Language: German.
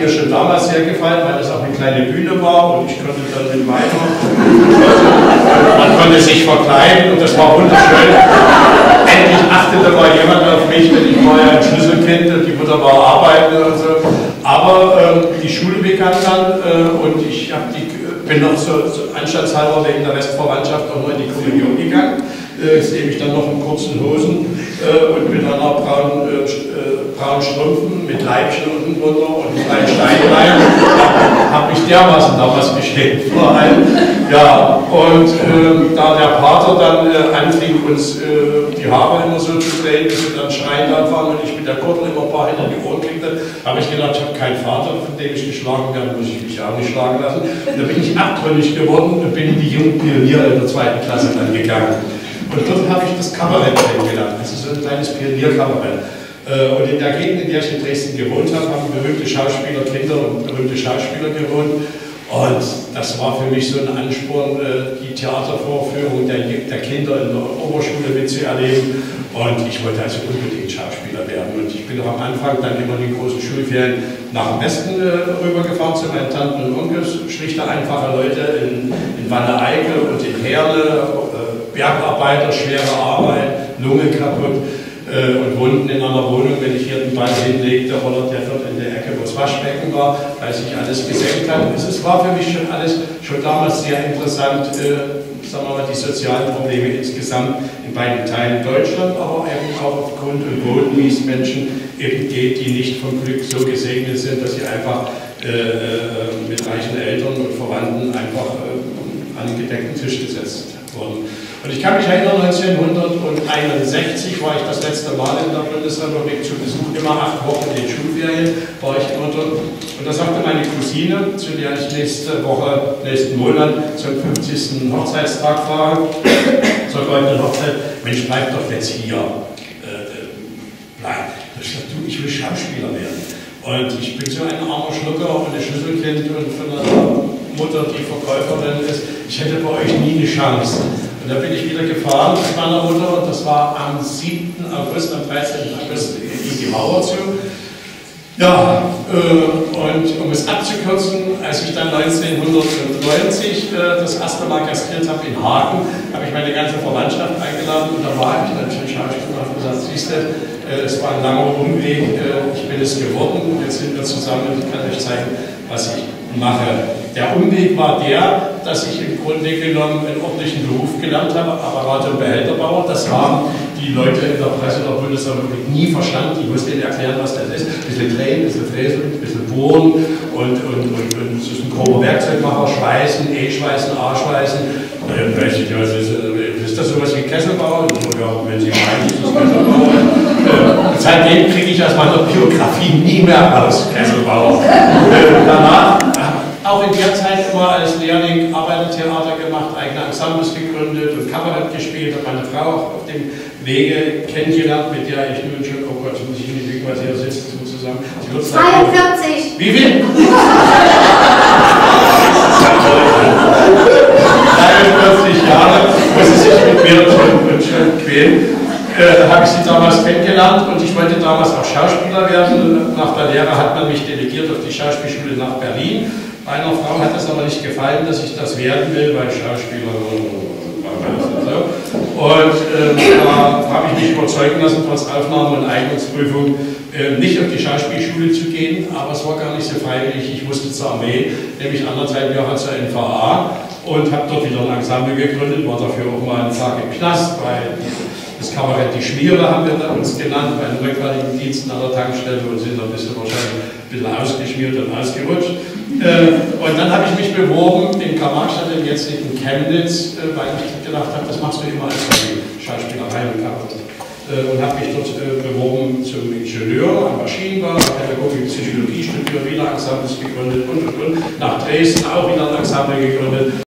mir schon damals sehr gefallen, weil das auch eine kleine Bühne war und ich konnte dann mit meiner, man konnte sich verkleiden und das war wunderschön. Endlich achtete mal jemand auf mich, denn ich war ja ein Schlüsselkind und die Mutter war arbeiten und so. Aber äh, die Schule begann dann äh, und ich die, bin noch so, so anstandshalber wegen der Restverwandtschaft auch noch in die Kommunion gegangen. Äh, sehe mich dann noch in kurzen Hosen äh, und mit einer braunen, äh, äh, braunen Strümpfen mit Leibchen unten drunter und kleinen Steinlein. habe mich dermaßen damals geschenkt vor allem. Ja, und äh, da der Pater dann äh, anfing, uns äh, die Haare immer so zu drehen, bis wir dann schreiend anfangen und ich mit der Kurbel immer ein paar hinter die Ohren kriegte, habe ich gedacht, ich habe keinen Vater, von dem ich geschlagen werde, muss ich mich auch nicht schlagen lassen. Und da bin ich abtrünnig geworden und bin in die jungen Pioniere in der zweiten Klasse dann gegangen. Und dort habe ich das Kabarett kennengelernt, also so ein kleines Pionierkabarett. Äh, und in der Gegend, in der ich in Dresden gewohnt habe, haben berühmte Schauspieler, Kinder und berühmte Schauspieler gewohnt. Und das war für mich so ein Ansporn, äh, die Theatervorführung der, der Kinder in der Oberschule mitzuerleben. Und ich wollte also unbedingt Schauspieler werden. Und ich bin auch am Anfang dann immer in den großen Schulferien nach dem Westen äh, rübergefahren zu meinen Tanten und Onkels, schlichte, einfache Leute in, in Wanne-Eickel und in Herle, Bergarbeiter, schwere Arbeit, Lunge kaputt äh, und wohnten in einer Wohnung, wenn ich hier den Ball hinlegte, rollert der dort in der Ecke, wo das Waschbecken war, weil sich alles gesenkt hat. Es war für mich schon alles, schon damals sehr interessant, äh, sagen wir mal, die sozialen Probleme insgesamt in beiden Teilen Deutschland, aber eben auch auf Grund und Boden, wie es Menschen eben geht, die nicht vom Glück so gesegnet sind, dass sie einfach äh, äh mit reichen Eltern und Verwandten einfach äh, an den gedeckten Tisch gesetzt wurden. Und ich kann mich erinnern, 1961 war ich das letzte Mal in der Bundesrepublik zu Besuch, immer acht Wochen in den Schulferien war ich dort. Und da sagte meine Cousine, zu der ich nächste Woche, nächsten Monat zum 50. Hochzeitstag fahre, zur goldenen Hochzeit, Mensch, bleib doch jetzt hier. Äh, äh, nein, ich sagte, du, ich will Schauspieler werden. Und ich bin so ein armer Schlucker und ein Schlüsselkind und von einer Mutter, die Verkäuferin ist. Ich hätte bei euch nie eine Chance. Und da bin ich wieder gefahren mit meiner Mutter und das war am 7. August, am 13. August ging die Mauer zu. Ja, äh, und um es abzukürzen, als ich dann 1990 äh, das erste Mal gastriert habe in Hagen, habe ich meine ganze Verwandtschaft eingeladen und da war ich dann schon Schauspieler und gesagt, siehst du, äh, es war ein langer Umweg, ich bin es geworden, jetzt sind wir zusammen und ich kann euch zeigen, was ich mache. Der Umweg war der, dass ich im Grunde genommen einen ordentlichen Beruf gelernt habe, Apparat- und Behälterbauer. Das haben die Leute in der Presse der Bundesrepublik nie verstanden. Ich musste ihnen erklären, was das ist. Ein bisschen drehen, ein bisschen fräsen, ein bisschen bohren und, und, und, und es ist ein grober Werkzeugmacher, Schweißen, E-Schweißen, A-Schweißen. Äh, ist, ist das sowas wie Kesselbauer? Ja, wenn Sie meinen, ist das Kesselbauer. Äh, seitdem kriege ich aus meiner Biografie nie mehr raus, Kesselbauer. Äh, danach auch in der Zeit immer als Lehrling Arbeitertheater gemacht, eigene Ensembles gegründet und Kabarett gespielt, habe meine Frau auch auf dem Wege kennengelernt, mit der ich nun schon, oh Gott, muss ich in die Lügen, sie hier sitzt, so zusammen. 42! Wie viel? 43 Jahre, muss sie sich mit mir schon quälen. Äh, habe ich sie damals kennengelernt und ich wollte damals auch Schauspieler werden. Nach der Lehre hat man mich delegiert auf die Schauspielschule nach Berlin Meiner Frau hat es aber nicht gefallen, dass ich das werden will, weil Schauspieler. Und äh, da habe ich mich überzeugen lassen, trotz Aufnahme und Eignungsprüfung, äh, nicht auf die Schauspielschule zu gehen, aber es war gar nicht so freiwillig. Ich musste zur Armee, nämlich anderthalb Jahre zur NVA und habe dort wieder ein Ensemble gegründet, war dafür auch mal einen Tag im Knast, weil das Kabarett Die Schmiere haben wir uns genannt, bei den rückwärtigen Diensten an der Tankstelle und sind ein bisschen wahrscheinlich ein bisschen ausgeschmiert und ausgerutscht. Äh, und dann habe ich mich beworben in Karl-Marx-Stadt, im jetzigen Chemnitz, äh, weil ich gedacht habe, das machst du immer als Schauspielerei und Kabarett. Äh, und habe mich dort beworben zum Ingenieur am Maschinenbau, Pädagogik, Psychologie studiert, wieder Ensembles gegründet und und und. Nach Dresden auch wieder ein Ensemble gegründet.